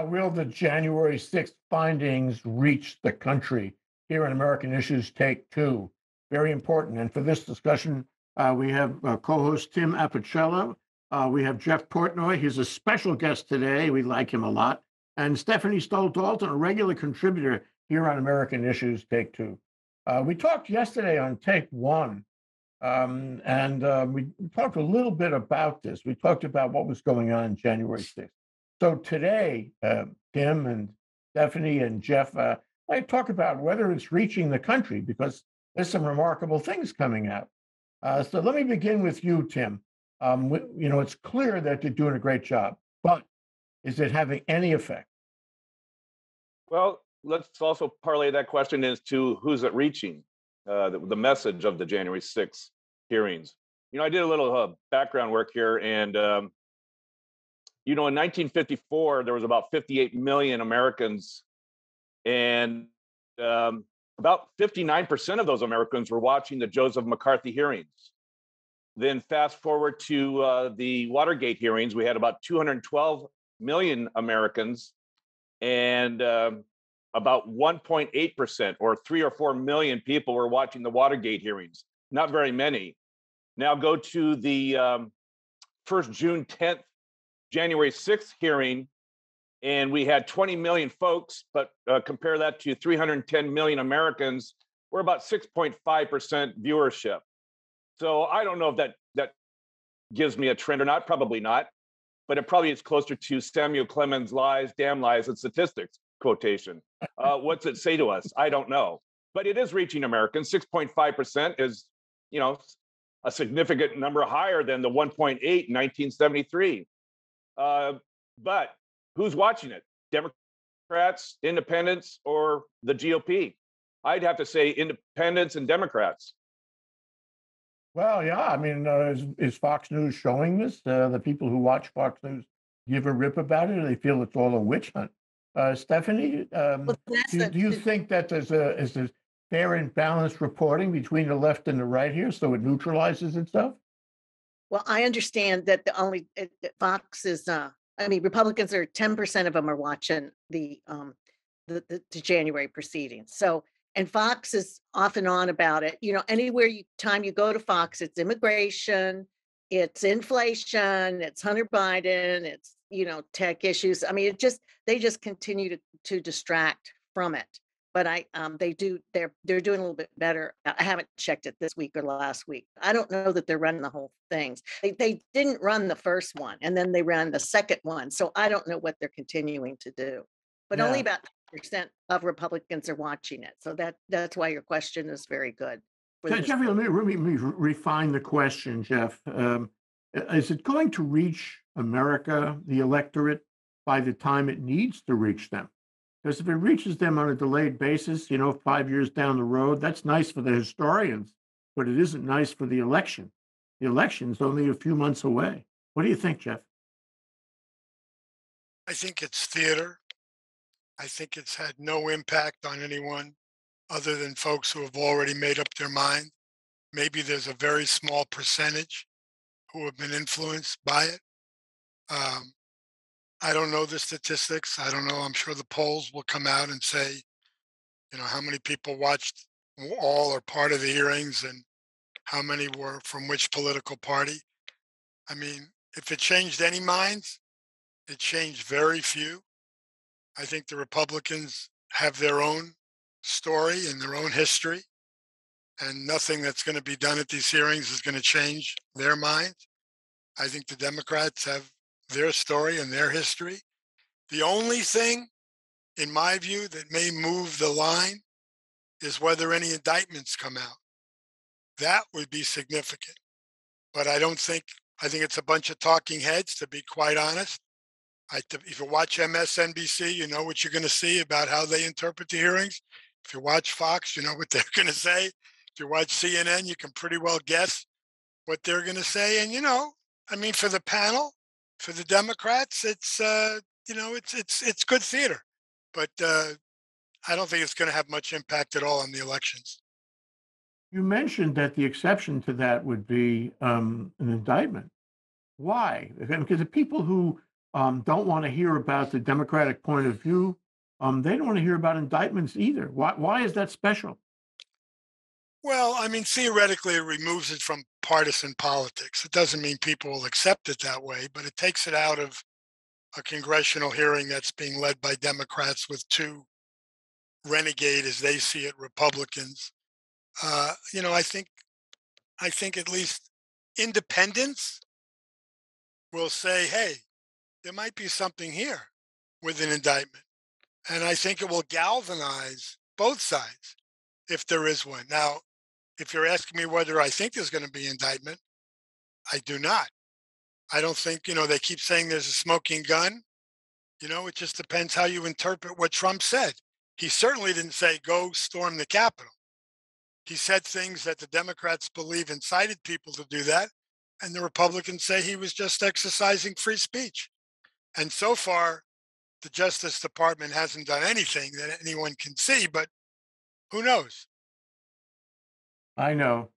Yeah, will the January 6th findings reach the country? Here in American Issues Take Two. Very important. And for this discussion, uh, we have uh, co-host Tim Apicella. Uh, we have Jeff Portnoy. He's a special guest today. We like him a lot. And Stephanie Stoll Dalton, a regular contributor here on American Issues Take Two. Uh, we talked yesterday on Take One, um, and uh, we talked a little bit about this. We talked about what was going on January 6th. So today, uh, Tim and Stephanie and Jeff, uh, I talk about whether it's reaching the country because there's some remarkable things coming out. Uh, so let me begin with you, Tim. Um, you know, it's clear that you're doing a great job, but is it having any effect? Well, let's also parlay that question as to who's it reaching, uh, the, the message of the January 6th hearings. You know, I did a little uh, background work here, and um, you know, in 1954, there was about 58 million Americans, and um, about 59% of those Americans were watching the Joseph McCarthy hearings. Then fast forward to uh, the Watergate hearings, we had about 212 million Americans, and um, about 1.8% or three or four million people were watching the Watergate hearings. Not very many. Now go to the um, first June 10th January 6th hearing, and we had 20 million folks, but uh, compare that to 310 million Americans, we're about 6.5% viewership. So I don't know if that that gives me a trend or not, probably not, but it probably is closer to Samuel Clemens lies, damn lies, and statistics quotation. Uh, what's it say to us? I don't know, but it is reaching Americans. 6.5% is, you know, a significant number higher than the 1.8 in 1973. Uh, but who's watching it? Democrats, independents, or the GOP? I'd have to say independents and Democrats. Well, yeah, I mean, uh, is, is Fox News showing this? Uh, the people who watch Fox News give a rip about it, or they feel it's all a witch hunt. Uh, Stephanie, um, Well, do, the, do you think that there's a is there fair and balanced reporting between the left and the right here, so it neutralizes itself? Well, I understand that the only, it- that Fox is, uh, I mean, Republicans are ten percent of them are watching the, um, the, the, the January proceedings. So, and Fox is off and on about it. You know, anywhere you, time you go to Fox, it's immigration, it's inflation, it's Hunter Biden, it's, you know, tech issues. I mean, it just, they just continue to, to distract from it. But I, um, they do, they're, they're doing a little bit better. I haven't checked it this week or last week. I don't know that they're running the whole things. They, they didn't run the first one and then they ran the second one. So I don't know what they're continuing to do. But only Yeah. about percent of Republicans are watching it. So that, that's why your question is very good. for Je- this Jeffrey, let me, let me let me refine the question, Jeff. Um, is it going to reach America, the electorate, by the time it needs to reach them? Because if it reaches them on a delayed basis, you know, five years down the road, that's nice for the historians, but it isn't nice for the election. The election's only a few months away. What do you think, Jeff? I think it's theater. I think it's had no impact on anyone other than folks who have already made up their mind. Maybe there's a very small percentage who have been influenced by it. Um, I don't know the statistics. I don't know. I'm sure the polls will come out and say, you know, how many people watched all or part of the hearings and how many were from which political party. I mean, if it changed any minds, it changed very few. I think the Republicans have their own story and their own history, and nothing that's going to be done at these hearings is going to change their minds. I think the Democrats have their story and their history. The only thing, in my view, that may move the line is whether any indictments come out. That would be significant. But I don't think, I think it's a bunch of talking heads, to be quite honest. I, if you watch MSNBC, you know what you're going to see about how they interpret the hearings. If you watch Fox, you know what they're going to say. If you watch CNN, you can pretty well guess what they're going to say. And you know, I mean, for the panel, for the Democrats, it's uh, you know, it's it's it's good theater, but uh, I don't think it's going to have much impact at all on the elections. You mentioned that the exception to that would be um, an indictment. Why? Because the people who um, don't want to hear about the Democratic point of view. Um, they don't want to hear about indictments either. Why, why is that special? Well, I mean, theoretically, it removes it from partisan politics. It doesn't mean people will accept it that way, but it takes it out of a congressional hearing that's being led by Democrats with two renegade, as they see it, Republicans. Uh, you know, I think, I think at least independents will say, hey, there might be something here with an indictment. And I think it will galvanize both sides if there is one. Now, if you're asking me whether I think there's going to be indictment, I do not. I don't think, you know, they keep saying there's a smoking gun. You know, it just depends how you interpret what Trump said. He certainly didn't say, go storm the Capitol. He said things that the Democrats believe incited people to do that. And the Republicans say he was just exercising free speech. And so far, the Justice Department hasn't done anything that anyone can see, but who knows? I know.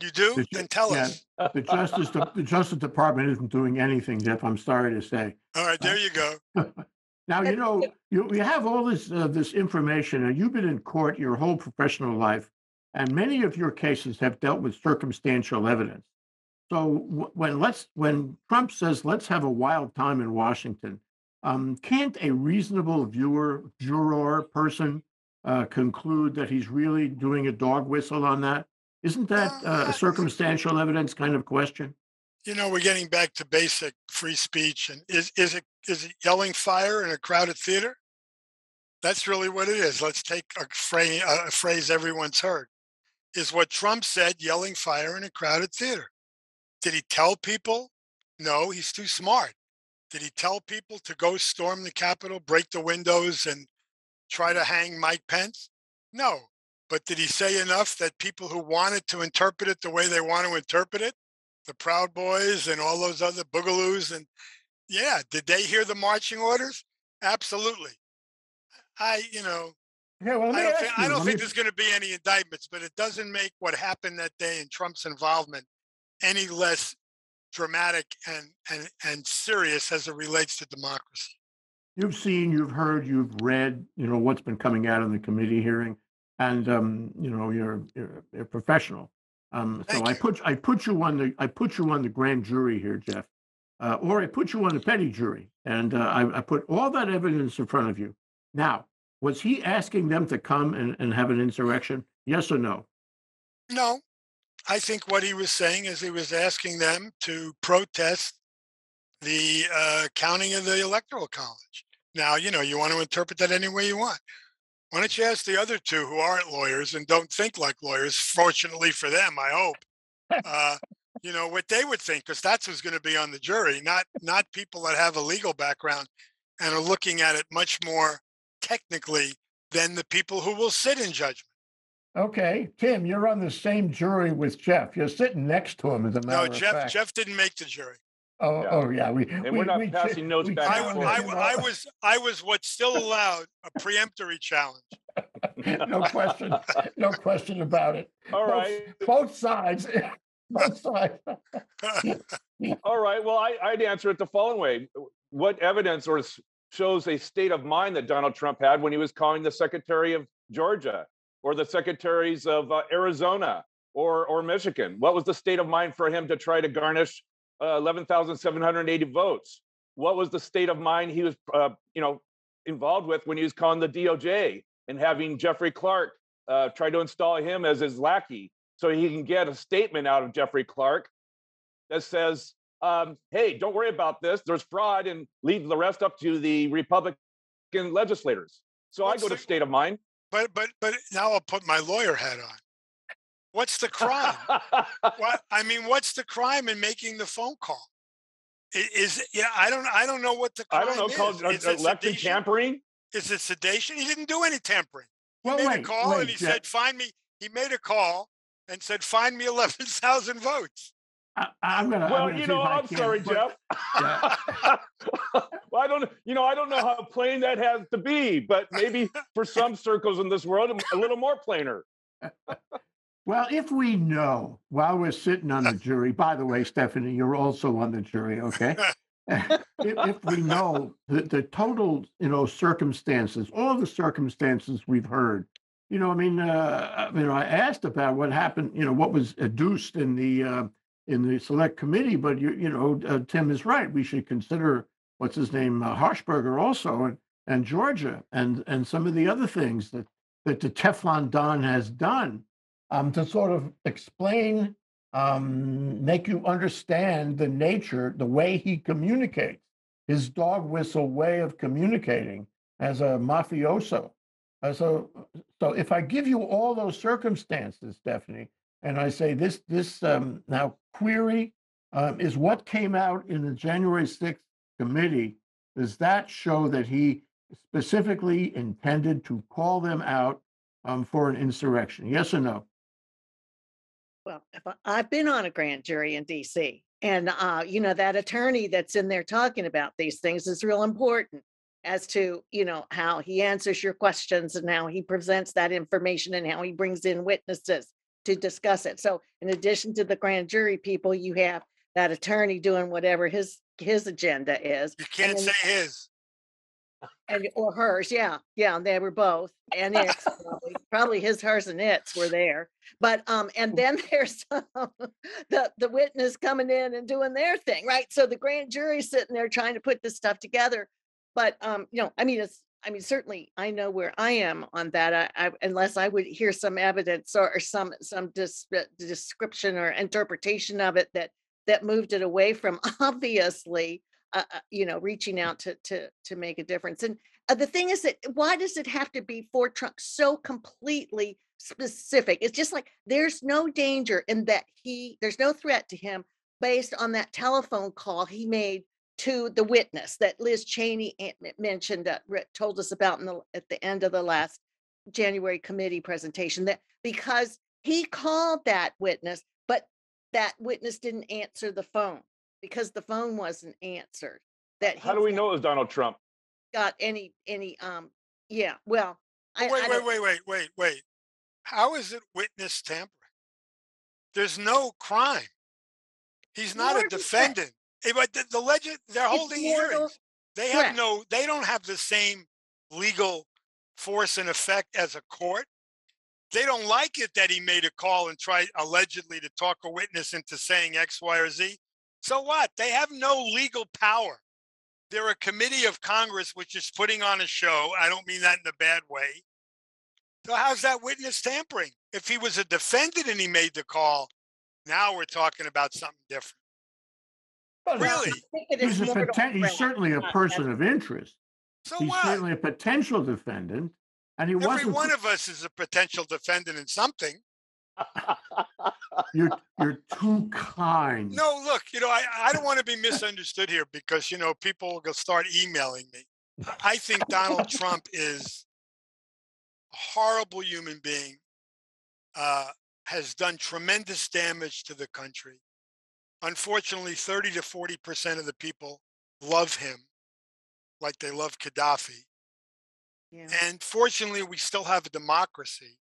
You do? The Then tell yeah. us. The Justice, the Justice Department isn't doing anything, Jeff. I'm sorry to say. All right, there you go. Now, you know, you, you have all this, uh, this information and you've been in court your whole professional life. And many of your cases have dealt with circumstantial evidence. So wh- when let's, when Trump says, let's have a wild time in Washington, um, can't a reasonable viewer, juror, person uh, conclude that he's really doing a dog whistle on that? Isn't that uh, a circumstantial evidence kind of question? You know, we're getting back to basic free speech. And is, is it is it yelling fire in a crowded theater? That's really what it is. Let's take a phrase, a phrase everyone's heard. Is what Trump said yelling fire in a crowded theater? Did he tell people? No, he's too smart. Did he tell people to go storm the Capitol, break the windows, and try to hang Mike Pence? No. But did he say enough that people who wanted to interpret it the way they want to interpret it, the Proud Boys and all those other boogaloos, and yeah, did they hear the marching orders? Absolutely. I, you know, yeah, well, I don't, think, I don't think me- there's going to be any indictments, but it doesn't make what happened that day and Trump's involvement any less dramatic and and and serious as it relates to democracy. You've seen, you've heard, you've read, you know, what's been coming out in the committee hearing. And, um, you know, you're, you're a professional. Um, so Thank I you. put, I put you on the, I put you on the grand jury here, Jeff. Uh, or I put you on the petty jury and, uh, I, I put all that evidence in front of you. Now, was he asking them to come and, and have an insurrection? Yes or no? No, I think what he was saying is he was asking them to protest the uh, counting of the electoral college. Now, you know, you want to interpret that any way you want. Why don't you ask the other two who aren't lawyers and don't think like lawyers? Fortunately for them, I hope. Uh, you know what they would think, because that's who's going to be on the jury, not not people that have a legal background and are looking at it much more technically than the people who will sit in judgment. Okay, Tim, you're on the same jury with Jeff. You're sitting next to him as a No, matter of Jeff fact. Jeff didn't make the jury. Oh, Yeah. oh, yeah, we. And we- we're not we ch- passing notes we back I, and challenged w- I, forth. him w- I all- was I was what's still allowed a preemptory challenge. No question, no question about it. All Both- right. Both sides, both sides. All right. Well, I, I'd answer it the following way. What evidence or s- shows a state of mind that Donald Trump had when he was calling the Secretary of Georgia or the secretaries of uh, Arizona or, or Michigan? What was the state of mind for him to try to garnish uh, 11,780 votes? What was the state of mind he was, uh, you know, involved with when he was calling the DOJ and having Jeffrey Clark uh, try to install him as his lackey so he can get a statement out of Jeffrey Clark that says, um, hey, don't worry about this. There's fraud and leave the rest up to the Republican legislators. So I go to state of mind. But but but now I'll put my lawyer hat on. What's the crime? what I mean, what's the crime in making the phone call? I- Is yeah, I don't I don't know what the I don't know, is. called Is it election sedition? tampering. Is it sedation? He didn't do any tampering. He Well, made a call wait, and he Jeff. said, "Find me." He made a call and said, "Find me eleven thousand votes." I, I'm gonna. I'm Well, gonna you know, I I'm can, sorry, but- Jeff. well, I don't, you know, I don't know how plain that has to be, but maybe for some circles in this world, a little more plainer. Well, if we know while we're sitting on the jury, by the way, Stephanie, you're also on the jury, okay? if, if we know the, the total, you know, circumstances, all the circumstances we've heard, you know, I mean, uh, you know, I asked about what happened, you know, what was adduced in the, uh, in the select committee, but you, you know, uh, Tim is right. We should consider, what's his name, uh, Harshberger also, and, and Georgia, and, and some of the other things that, that the Teflon Don has done, um, to sort of explain um, make you understand the nature, the way he communicates, his dog whistle way of communicating as a mafioso. Uh, so, so if I give you all those circumstances, Stephanie, and I say this, this um, now query um, is what came out in the January 6th committee. Does that show that he specifically intended to call them out um, for an insurrection? Yes or no? Well, if I- I've been on a grand jury in DC and, uh, you know, that attorney that's in there talking about these things is real important as to, you know, how he answers your questions and how he presents that information and how he brings in witnesses to discuss it. So in addition to the grand jury people, you have that attorney doing whatever his, his agenda is. You can't then- say his. And, or hers, yeah, yeah, they were both, and it's probably, probably his, hers and its were there. But, um, and then there's um, the, the witness coming in and doing their thing, right? So the grand jury's sitting there trying to put this stuff together. But, um, you know, I mean, it's, I mean, certainly I know where I am on that, I, I, unless I would hear some evidence or, or some, some dis- uh, description or interpretation of it that, that moved it away from obviously, uh, uh, you know, reaching out to, to, to make a difference. And uh, the thing is that why does it have to be for Trump so completely specific? It's just like there's no danger in that he, there's no threat to him based on that telephone call he made to the witness that Liz Cheney mentioned, uh, told us about in the, at the end of the last January committee presentation that because he called that witness, but that witness didn't answer the phone because the phone wasn't answered. That How do we know it was Donald Trump? Got any, any, um, yeah, well. I- I Wait, wait, wait, wait, wait, wait. How is it witness tampering? There's no crime. He's not Nor a defendant. But the, the legend, they're It's holding mortal hearings. They have threat. no, they don't have the same legal force and effect as a court. They don't like it that he made a call and tried allegedly to talk a witness into saying X, Y, or Z. So what? They have no legal power. They're a committee of Congress which is putting on a show. I don't mean that in a bad way. So how's that witness tampering? If he was a defendant and he made the call, now we're talking about something different. Well, Really? I think it He's a poten- he's certainly a person of interest. So He's what? certainly a potential defendant, and he Every wasn't. one of us is a potential defendant in something. You're, you're too kind. No, look, you know, I, I don't want to be misunderstood here because, you know, people will start emailing me. I think Donald Trump is a horrible human being, uh, has done tremendous damage to the country. Unfortunately, 30 to 40% of the people love him like they love Gaddafi. Yeah. And fortunately, we still have a democracy.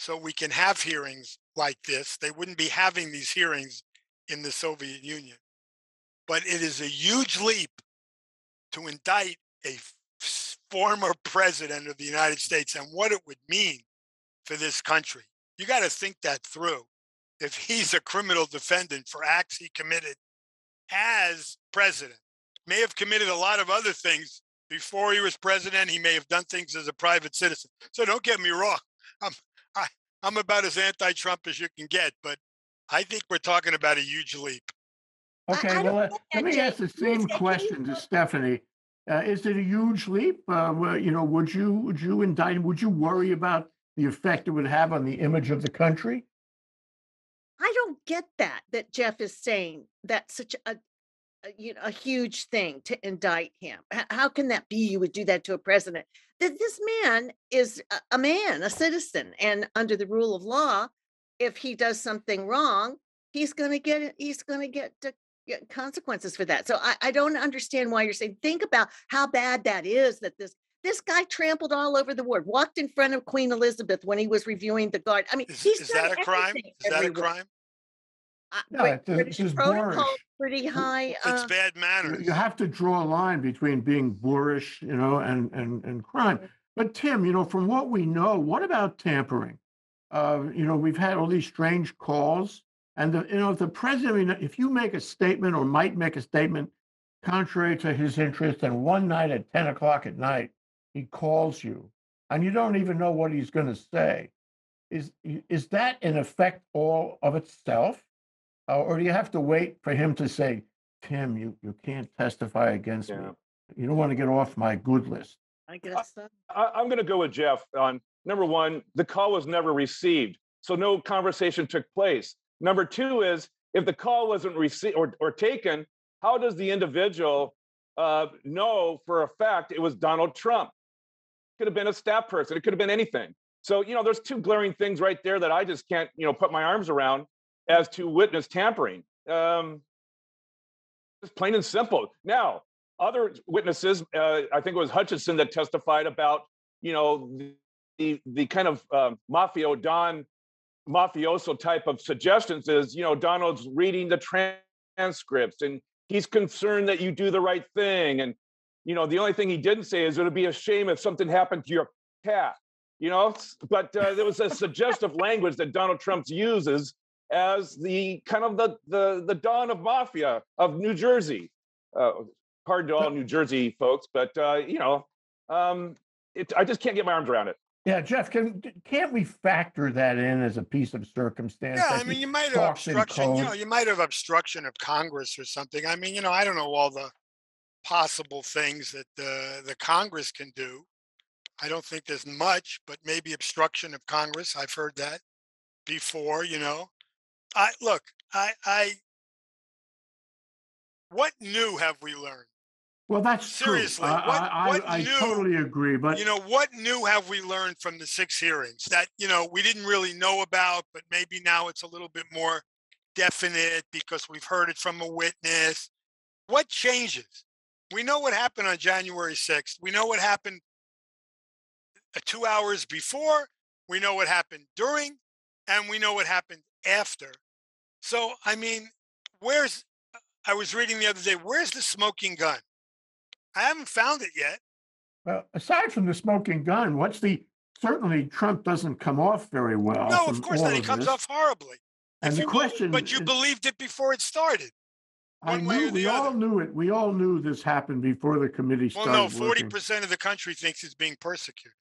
So we can have hearings like this. They wouldn't be having these hearings in the Soviet Union. But it is a huge leap to indict a former president of the United States and what it would mean for this country. You got to think that through. If he's a criminal defendant for acts he committed as president, may have committed a lot of other things before he was president. He may have done things as a private citizen. So don't get me wrong. I'm I'm about as anti-Trump as you can get, but I think we're talking about a huge leap. Okay, I don't well, let- let me ask the same question to Stephanie. Uh, is it a huge leap? Uh, well, you know, would you, would you indict, would you worry about the effect it would have on the image of the country? I don't get that, that Jeff is saying that's such a, a, you know, a huge thing to indict him. How can that be? You would do that to a president. That this man is a, man, a citizen, and under the rule of law, if he does something wrong, he's going to get. He's going to get consequences for that. So I, I don't understand why you're saying. Think about how bad that is. That this this guy trampled all over the ward, walked in front of Queen Elizabeth when he was reviewing the guard. I mean, Is, he's is that a crime? Is that a crime? Uh, No, Brit- it's a- British it's protocol boorish. pretty high. It's uh, bad manners. You have to draw a line between being boorish, you know, and, and, and crime. But Tim, you know, from what we know, what about tampering? Uh, you know, we've had all these strange calls and the, you know, if the president, I mean, if you make a statement or might make a statement contrary to his interest and one night at ten o'clock at night, he calls you and you don't even know what he's going to say. Is, is that in effect all of itself? Uh, or do you have to wait for him to say, Tim, you, you can't testify against me. You don't want to get off my good list. I guess so. I, I'm going to go with Jeff on number one, the call was never received. So no conversation took place. Number two is if the call wasn't received or, or taken, how does the individual uh, know for a fact it was Donald Trump? Could have been a staff person. It could have been anything. So, you know, there's two glaring things right there that I just can't, you know, put my arms around as to witness tampering. Um, it's plain and simple. Now, other witnesses, uh, I think it was Hutchinson that testified about, you know, the the, kind of um, mafio don mafioso type of suggestions is, you know, Donald's reading the transcripts and he's concerned that you do the right thing. And, you know, the only thing he didn't say is it would be a shame if something happened to your cat, you know, but uh, there was a suggestive language that Donald Trump uses as the kind of the the the don of mafia of New Jersey. Uh, pardon to all New Jersey folks, but uh, you know, um, it, I just can't get my arms around it. Yeah, Jeff, can, can't we factor that in as a piece of circumstance? Yeah, I mean, you might have obstruction, you know, you might have obstruction of Congress or something. I mean, you know, I don't know all the possible things that the, the Congress can do. I don't think there's much, but maybe obstruction of Congress. I've heard that before, you know. I, look, I, I, what new have we learned? Well, that's true. Seriously, I- what- I, what I, I totally agree, but you know what new have we learned from the six hearings that you know we didn't really know about but maybe now it's a little bit more definite because we've heard it from a witness what changes we know what happened on january 6th we know what happened two hours before we know what happened during and we know what happened after so i mean where's i was reading the other day where's the smoking gun i haven't found it yet well, aside from the smoking gun, what's the, certainly Trump doesn't come off very well. No, of course all not. He comes this. off horribly. And If the you be- question. But you is- believed it before it started. I one knew, the we all knew it. We all knew this happened before the committee started. Well, started no, forty working. percent of the country thinks he's being persecuted.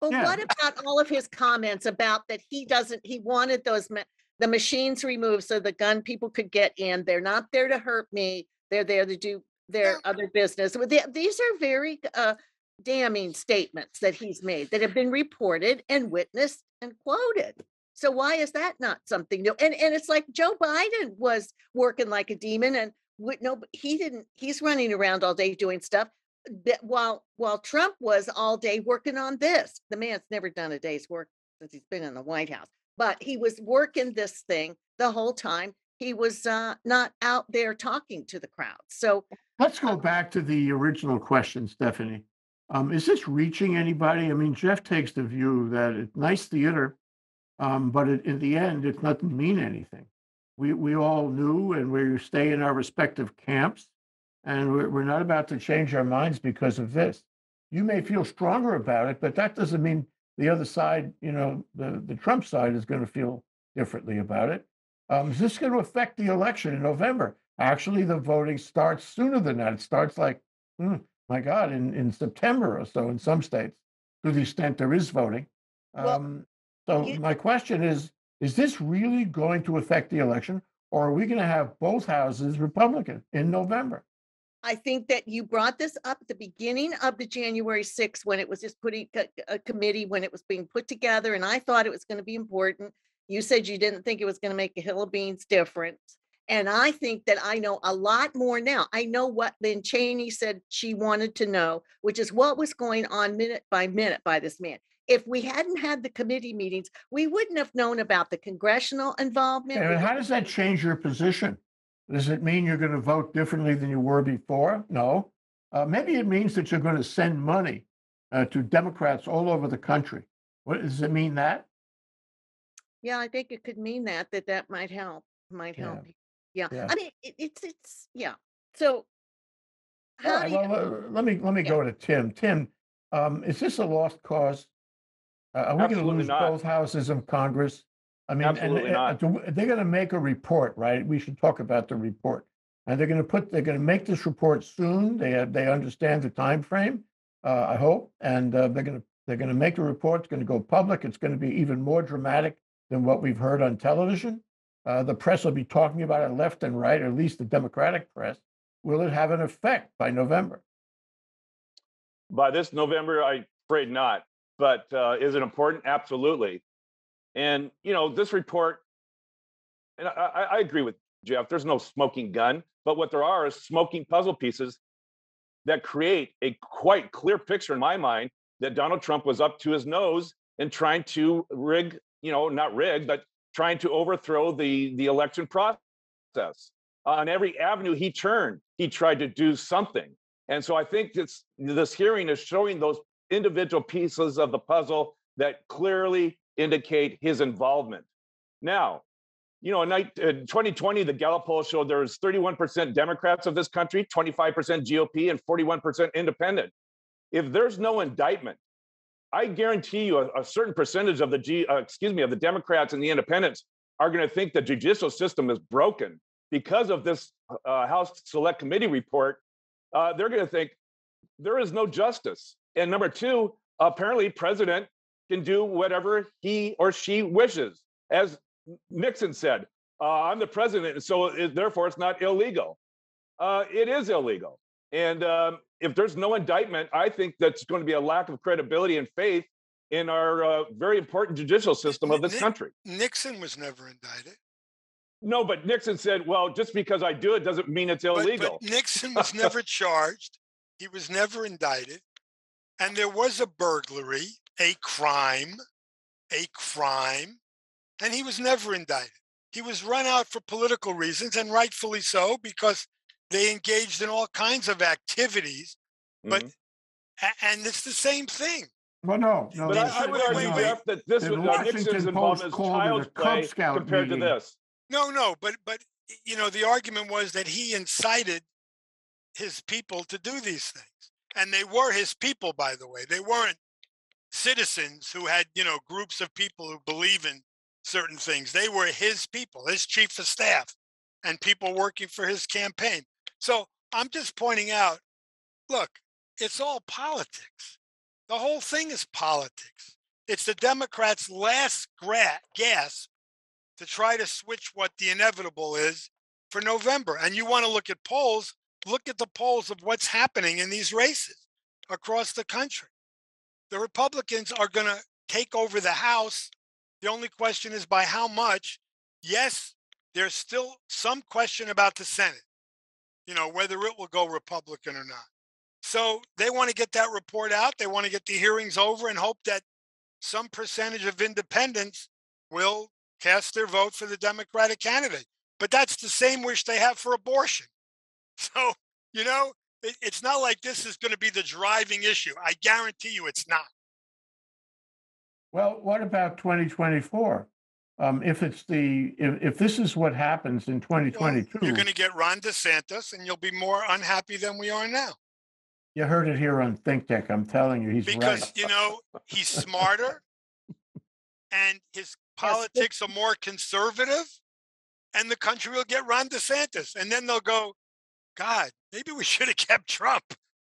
But Yeah. what about all of his comments about that he doesn't, he wanted those, ma- the machines removed so the gun people could get in. They're not there to hurt me. They're there to do their other business. These are very uh, damning statements that he's made that have been reported and witnessed and quoted. So why is that not something new? And, and it's like Joe Biden was working like a demon and with no, he didn't, he's running around all day doing stuff while while Trump was all day working on this, the man's never done a day's work since he's been in the White House. But he was working this thing the whole time. He was uh, not out there talking to the crowd. So Let's go back to the original question, Stephanie. Um, is this reaching anybody? I mean, Jeff takes the view that it's nice theater, um, but it, in the end, it doesn't mean anything. We, we all knew and we stay in our respective camps and we're, we're not about to change our minds because of this. You may feel stronger about it, but that doesn't mean the other side, you know, the, the Trump side is going to feel differently about it. Um, is this going to affect the election in November? Actually, the voting starts sooner than that. It starts like, hmm, my God, in, in September or so in some states, to the extent there is voting. Well, Um, so you- my question is, is this really going to affect the election? Or are we going to have both houses Republican in November? I think that you brought this up at the beginning of the January 6th when it was just putting a, a committee, when it was being put together, and I thought it was going to be important. You said you didn't think it was going to make a hill of beans difference. And I think that I know a lot more now. I know what Lynn Cheney said she wanted to know, which is what was going on minute by minute by this man. If we hadn't had the committee meetings, we wouldn't have known about the congressional involvement. And how does that change your position? Does it mean you're going to vote differently than you were before? No. Uh, maybe it means that you're going to send money uh, to Democrats all over the country. What does it mean that? Yeah, I think it could mean that, that that might help, might help. Yeah, Yeah. I mean, it, it's, it's, yeah, so. How right, do you, well, uh, let me, let me Yeah. go to Tim. Tim, um, is this a lost cause? Uh, Are we going to lose not. both houses of Congress? I mean, and Absolutely uh, not. do- they're going to make a report, right? We should talk about the report. And they're going to put, they're going to make this report soon. They, have- they understand the time frame. uh, I hope. And uh, they're going to, they're going to make the report. It's going to go public. It's going to be even more dramatic than what we've heard on television. Uh, The press will be talking about it left and right, or at least the Democratic press. Will it have an effect by November? By this November, I'm afraid not. But uh, is it important? Absolutely. And you know, this report, and I, I, agree with Jeff. There's no smoking gun, but what there are is smoking puzzle pieces that create a quite clear picture in my mind that Donald Trump was up to his nose in trying to rig, you know, not rig, but trying to overthrow the the election process. On every avenue he turned, he tried to do something. And so I think this this hearing is showing those individual pieces of the puzzle that clearly indicate his involvement. Now, you know, in 2020, the Gallup poll showed there was 31% Democrats of this country, 25% GOP, and 41% independent. If there's no indictment, I guarantee you a, a certain percentage of the G, uh, excuse me, of the Democrats and the independents are going to think the judicial system is broken because of this uh, House Select Committee report. Uh, they're going to think there is no justice. And number two, apparently, president can do whatever he or she wishes, as Nixon said. Uh, I'm the president, and so it, therefore it's not illegal. Uh, it is illegal. And um, if there's no indictment, I think that's going to be a lack of credibility and faith in our uh, very important judicial system of this Nick- country. Nixon was never indicted. No, but Nixon said, well, just because I do it doesn't mean it's But, illegal. but Nixon was never charged. He was never indicted. And there was a burglary, a crime, a crime, and he was never indicted. He was run out for political reasons, and rightfully so, because they engaged in all kinds of activities. But Mhm. a- and it's the same thing. Well, no, no. But I, I would argue, wait, wait. Jeff, that this was uh, Nixon's involvement is called child's Cub play Scout compared to meeting. this. No, no, but but you know the argument was that he incited his people to do these things, and they were his people, by the way. They weren't citizens who had you know groups of people who believe in certain things. They were his people, his chief of staff, and people working for his campaign. So I'm just pointing out. Look, it's all politics. The whole thing is politics. It's the Democrats' last gra- gasp to try to switch what the inevitable is for November. And you want to look at polls, look at the polls of what's happening in these races across the country. The Republicans are going to take over the House. The only question is by how much. Yes, there's still some question about the Senate, you know, whether it will go Republican or not. So they want to get that report out. They want to get the hearings over and hope that some percentage of independents will cast their vote for the Democratic candidate. But that's the same wish they have for abortion. So, you know, it, it's not like this is going to be the driving issue. I guarantee you it's not. Well, what about 2024? Um, if it's the, if, if this is what happens in Well, 2022, you're going to get Ron DeSantis and you'll be more unhappy than we are now. you heard it here on Think Tech. I'm telling you, he's Because, right. you know, he's smarter and his politics are more conservative and the country will get Ron DeSantis. And then they'll go, God, maybe we should have kept Trump.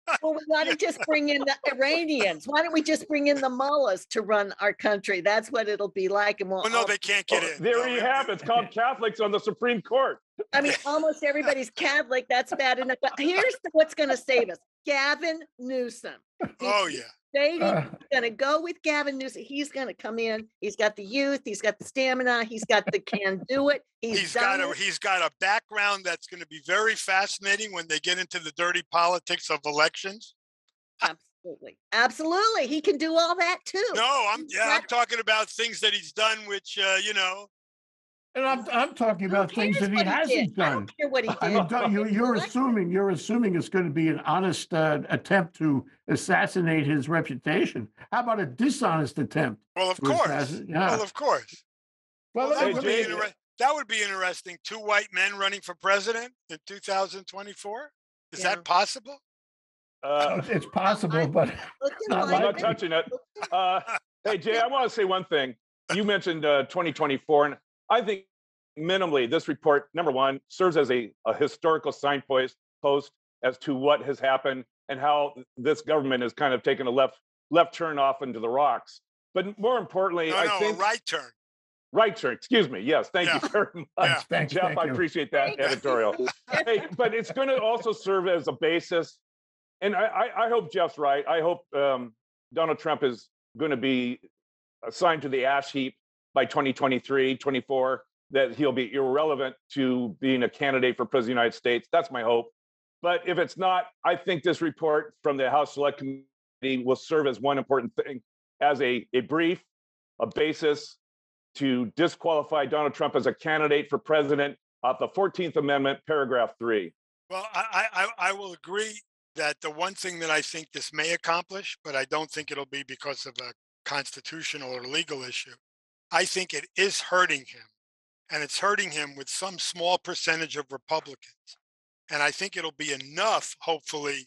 well, why don't just bring in the Iranians? Why don't we just bring in the mullahs to run our country? That's what it'll be like. And we'll, Well, no, all- they can't get oh, in. There No, you have it. It's called Catholics on the Supreme Court. I mean, almost everybody's Catholic. That's bad enough. But here's what's going to save us Gavin Newsom. Oh, yeah. They Uh, going to go with Gavin Newsom. He's going to come in. He's got the youth. He's got the stamina. He's got the can do it. He's, he's got a it. he's got a background that's going to be very fascinating when they get into the dirty politics of elections. Absolutely. Absolutely. He can do all that too. No, I'm yeah, I'm talking about things that he's done, which uh, you know. And I'm, I'm talking about things that he hasn't did? I done. don't care what he I did. mean, don't- you, you're assuming, you're assuming it's going to be an honest uh, attempt to assassinate his reputation. How about a dishonest attempt? Well, of course. Yeah. Well, of course. Well, Well, that would be inter- that would be interesting. Two white men running for president in 2024. Is Yeah. that possible? Uh, It's possible, but Looking Not I'm not touching it. Uh, hey, Jay, I want to say one thing. You mentioned uh, 2024, and I think minimally this report, number one, serves as a, a historical signpost post as to what has happened and how this government has kind of taken a left left turn off into the rocks. But more importantly, No, I no, a think right turn. right turn. Excuse me. Yes, thank Yeah. you very much, Yeah. thanks, Jeff. thank I you. appreciate that editorial hey, but it's going to also serve as a basis. And I, I, I hope Jeff's right. I hope um, Donald Trump is going to be assigned to the ash heap by 2023, 24, that he'll be irrelevant to being a candidate for president of the United States. That's my hope. But if it's not, I think this report from the House Select Committee will serve as one important thing, as a, a brief, a basis to disqualify Donald Trump as a candidate for president of the 14th Amendment, paragraph three. Well, I, I I will agree that the one thing that I think this may accomplish, but I don't think it'll be because of a constitutional or legal issue. I think it is hurting him. And it's hurting him with some small percentage of Republicans. And I think it'll be enough, hopefully,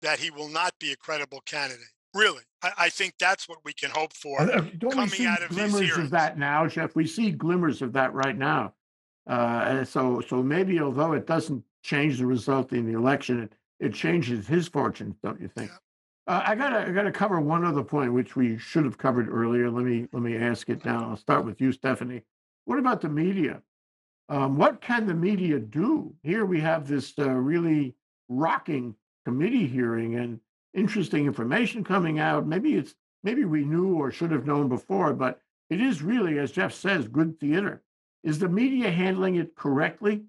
that he will not be a credible candidate. Really, I, I think that's what we can hope for. Uh, Don't we see out of glimmers of that now, Jeff? We see glimmers of that right now. Uh, and so, so maybe although it doesn't change the result in the election, it, it changes his fortunes, don't you think? Uh, I gotta, I gotta cover one other point, which we should have covered earlier. Let me, let me ask it now. I'll start with you, Stephanie. What about the media? Um, what can the media do? Here we have this uh, really rocking committee hearing and interesting information coming out. Maybe it's maybe we knew or should have known before, but it is really, as Jeff says, good theater. Is the media handling it correctly?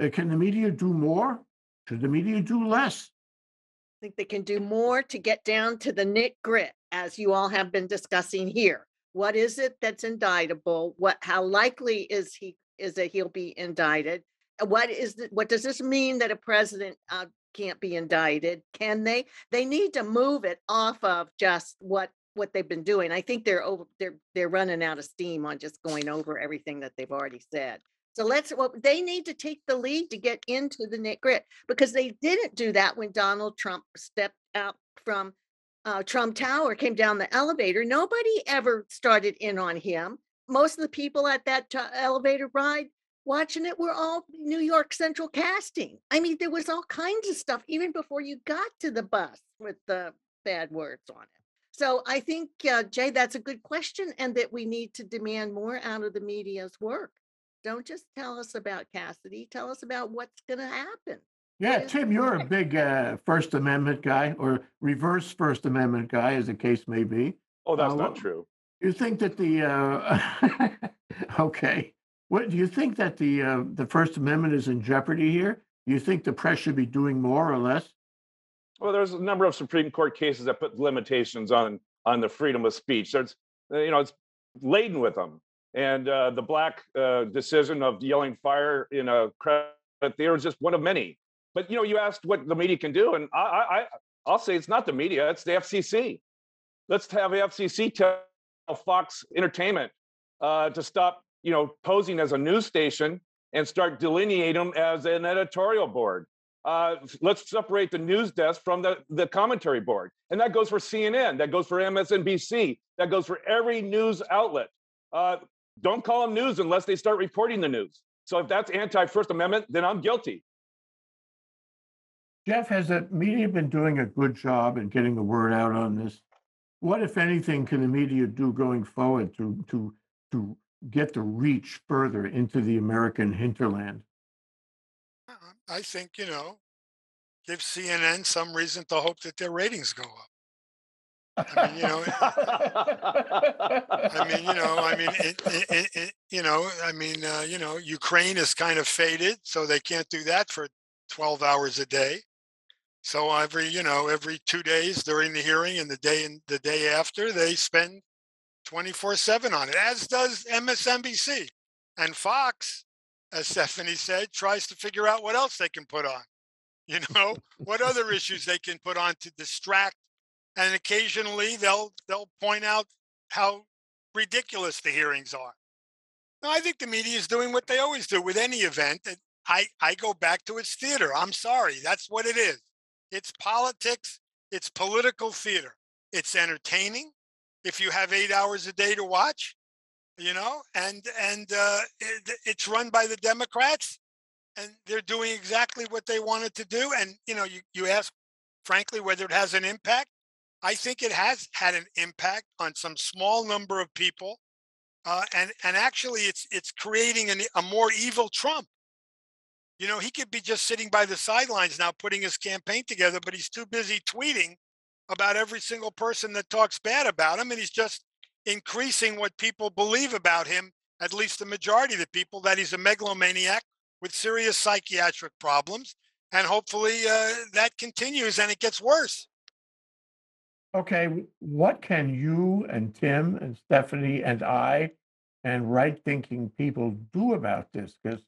Uh, can the media do more? Should the media do less? Think they can do more to get down to the nit grit, as you all have been discussing here. What is it that's indictable? What, how likely is he, is that he'll be indicted? What is, the- what does this mean that a president uh, can't be indicted? Can they? They need to move it off of just what, what they've been doing. I think they're over, they're, they're running out of steam on just going over everything that they've already said. So let's, well, they need to take the lead to get into the nit grit because they didn't do that when Donald Trump stepped out from uh, Trump Tower, came down the elevator. Nobody ever started in on him. Most of the people at that t- elevator ride watching it were all New York Central casting. I mean, there was all kinds of stuff even before you got to the bus with the bad words on it. So I think, uh, Jay, that's a good question, and that we need to demand more out of the media's work. Don't just tell us about Cassidy. Tell us about what's going to happen. Yeah, is Tim, you're a big uh, First Amendment guy or reverse First Amendment guy, as the case may be. Oh, that's Uh, not true. You think that the uh, okay? What do you think that the uh, the First Amendment is in jeopardy here? Do you think the press should be doing more or less? Well, there's a number of Supreme Court cases that put limitations on on the freedom of speech. There's, uh, you know, it's laden with them. And uh, the black uh, decision of yelling fire in a crowd theater is just one of many. But you know, you asked what the media can do, and I, I, I'll say it's not the media; it's the FCC. Let's have the FCC tell Fox Entertainment uh, to stop, you know, posing as a news station and start delineating them as an editorial board uh, let's separate the news desk from the, the commentary board. And that goes for CNN, that goes for MSNBC, that goes for every news outlet. Uh, don't call them news unless they start reporting the news. So if that's anti First Amendment, then I'm guilty. Jeff, has the media been doing a good job in getting the word out on this? What, if anything, can the media do going forward to to to get the reach further into the American hinterland? I think, you know, give CNN some reason to hope that their ratings go up. I mean, you know, I mean, you know, I mean, it, it, it, you know, I mean, uh, you know, Ukraine is kind of faded, so they can't do that for 12 hours a day. So every, you know, every two days during the hearing and the day and the day after, they spend 24 seven on it, as does MSNBC and Fox, as Stephanie said, tries to figure out what else they can put on. You know, what other issues they can put on to distract and occasionally they'll they'll point out how ridiculous the hearings are I think the media is doing what they always do with any event. I, I go back to its theater. I'm sorry. That's what it is. It's politics. It's political theater. It's entertaining. If you have eight hours a day to watch, you know, and and uh, it, it's run by the Democrats, and they're doing exactly what they wanted to do. And you know, you you ask, frankly, whether it has an impact. I think it has had an impact on some small number of people uh, and and actually it's it's creating an, a more evil Trump. You know, he could be just sitting by the sidelines now, putting his campaign together, but he's too busy tweeting about every single person that talks bad about him, and he's just increasing what people believe about him. At least the majority of the people that he's a megalomaniac with serious psychiatric problems, and hopefully uh, that continues and it gets worse. Okay, what can you and Tim and Stephanie and I and right-thinking people do about this? Because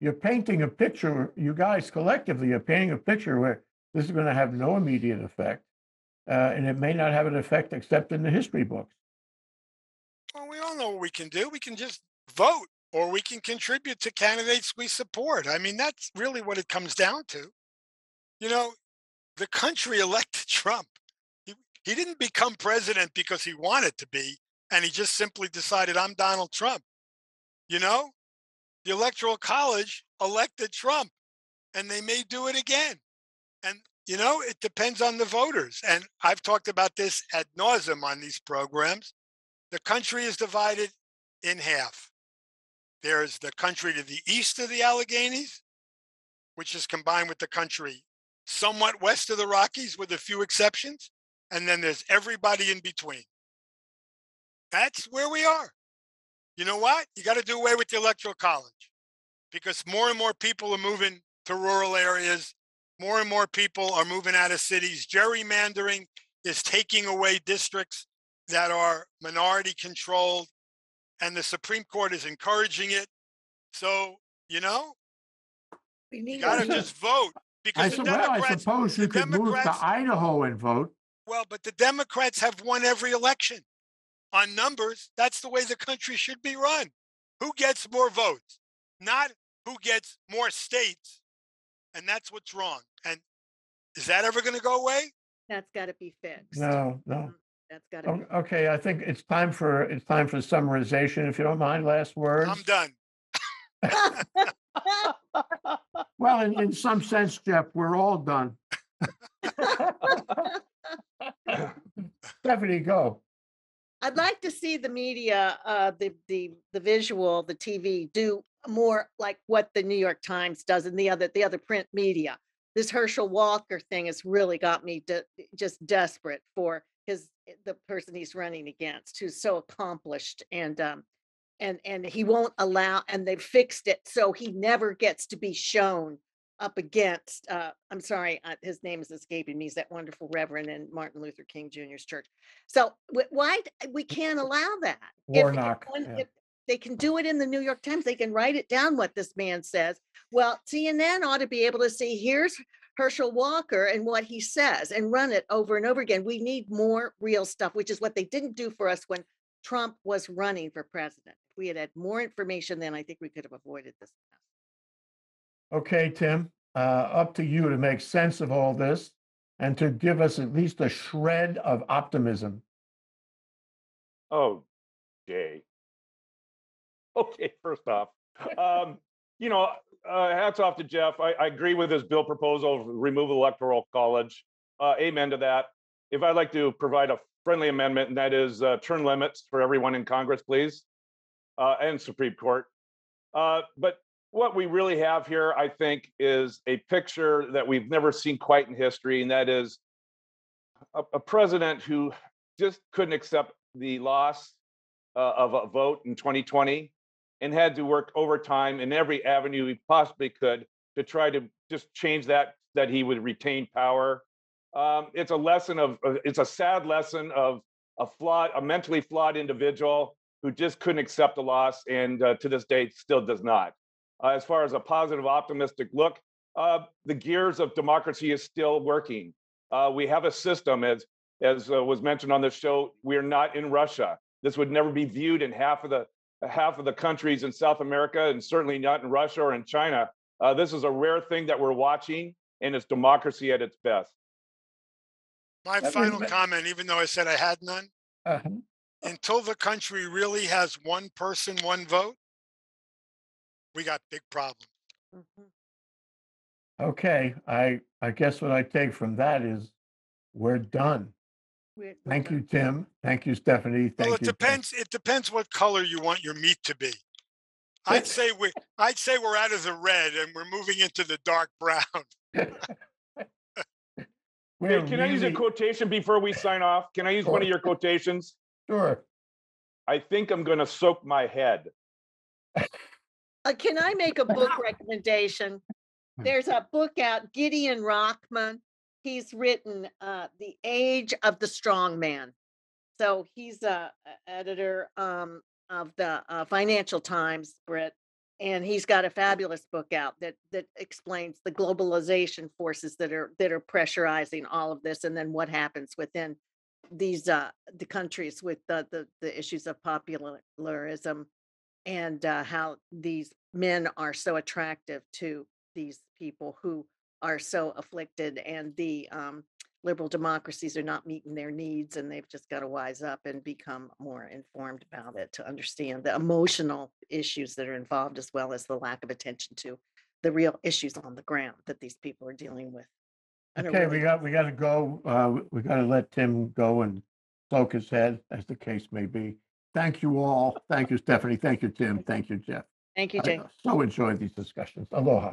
you're painting a picture, you guys collectively are painting a picture where this is going to have no immediate effect. Uh, and it may not have an effect except in the history books. Well, we all know what we can do. We can just vote or we can contribute to candidates we support. I mean, that's really what it comes down to. You know, the country elected Trump. He, didn't become president because he wanted to be, and he just simply decided, I'm Donald Trump. You know, the Electoral College elected Trump, and they may do it again. And, you know, it depends on the voters. And I've talked about this ad nauseum on these programs. The country is divided in half. There's the country to the east of the Alleghenies, which is combined with the country somewhat west of the Rockies, with a few exceptions. And then there's everybody in between. That's where we are. You know what? You got to do away with the electoral college because more and more people are moving to rural areas. More and more people are moving out of cities. Gerrymandering is taking away districts that are minority controlled, and the Supreme Court is encouraging it. So, you know, We you need got to to- just vote I, because the su- well, I suppose you the could move to Idaho and vote. Well, but the Democrats have won every election on numbers. That's the way the country should be run. Who gets more votes, not who gets more states. And that's what's wrong. And is that ever going to go away? That's got to be fixed. No, no. Um, that's got to be. Okay, I think it's time for, it's time for summarization, if you don't mind, last words. I'm done. Well, in, in some sense, Jeff, we're all done. Stephanie, go. I'd like to see the media, uh, the, the, the visual, the TV do more like what the New York Times does and the other, the other print media. This Herschel Walker thing has really got me de- just desperate for his, the person he's running against, who's so accomplished and, um, and, and he won't allow, and they've fixed it, so he never gets to be shown up against, uh, I'm sorry, uh, his name is escaping me, he's that wonderful reverend in Martin Luther King Jr.'s church. So wh- why, d- we can't allow that. If- if Warnock. one- yeah. if They can do it in the New York Times. They can write it down what this man says. Well, CNN ought to be able to see, here's Herschel Walker and what he says and run it over and over again. We need more real stuff, which is what they didn't do for us when Trump was running for president. If we had had more information, then I think we could have avoided this. mess. Okay, Tim, uh, up to you to make sense of all this and to give us at least a shred of optimism. Oh, Jay. Okay, first off, um, you know, uh, hats off to Jeff. I, I agree with his bill proposal, of remove the electoral college. Uh, amen to that. If I'd like to provide a friendly amendment, and that is uh, term limits for everyone in Congress, please, uh, and Supreme Court. Uh, but what we really have here, I think, is a picture that we've never seen quite in history, and that is a, a president who just couldn't accept the loss uh, of a vote in 2020 and had to work overtime in every avenue he possibly could to try to just change that that he would retain power. Um, it's a lesson of uh, it's a sad lesson of a flawed a mentally flawed individual who just couldn't accept the loss and uh, to this day still does not uh, as far as a positive optimistic look uh, the gears of democracy is still working uh, we have a system as as uh, was mentioned on the show we're not in russia this would never be viewed in half of the half of the countries in South America and certainly not in Russia or in China. Uh, this is a rare thing that we're watching, and it's democracy at its best. My That final comment, even though I said I had none, Uh-huh. until the country really has one person, one vote, we got big problems. Mhm. Okay, I, I guess what I take from that is we're done. We're- we're Thank done. you, Tim. Thank you, Stephanie. Well, it you. Jeff. depends, it depends what color you want your meat to be. I'd say we, I'd say we're out of the red and we're moving into the dark brown. Hey, can I use a quotation before we sign off? Can I use one of your quotations? Sure. I think I'm going to soak my head. Uh, can I make a book recommendation? Hmm. There's a book out, Gideon Rachman. He's written uh, The Age of the Strong Man. So he's a a editor um, of the uh, Financial Times, Brit, and he's got a fabulous book out that that explains the globalization forces that are that are pressurizing all of this, and then what happens within these uh, the countries with the, the the issues of popularism and uh, how these men are so attractive to these people who are so afflicted and the um, liberal democracies are not meeting their needs and they've just got to wise up and become more informed about it to understand the emotional issues that are involved as well as the lack of attention to the real issues on the ground that these people are dealing with. Okay, really we got, we got to go. Uh, we- we got to let Tim go and soak his head, as the case may be. Thank you all. Thank you, Stephanie. Thank you, Tim. Thank you, Jeff. Thank you, I So enjoyed these discussions. Aloha.